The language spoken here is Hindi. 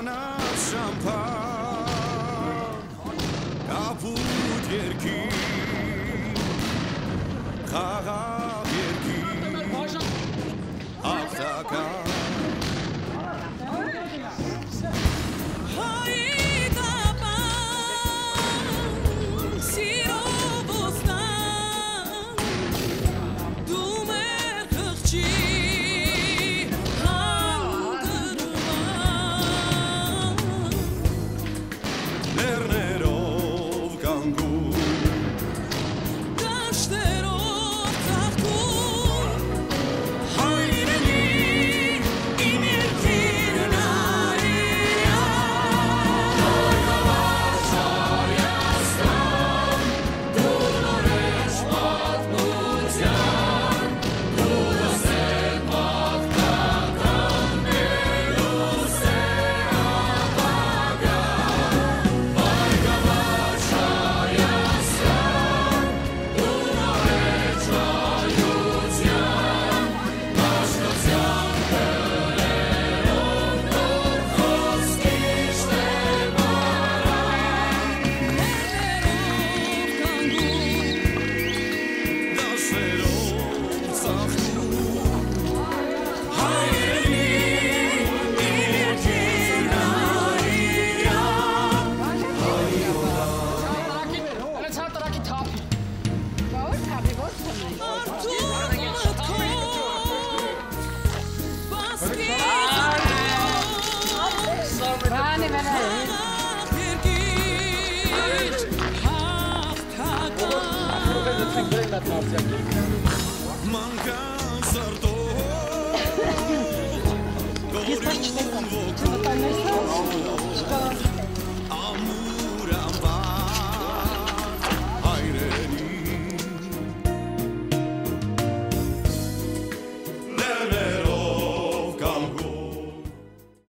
Donna. Mangal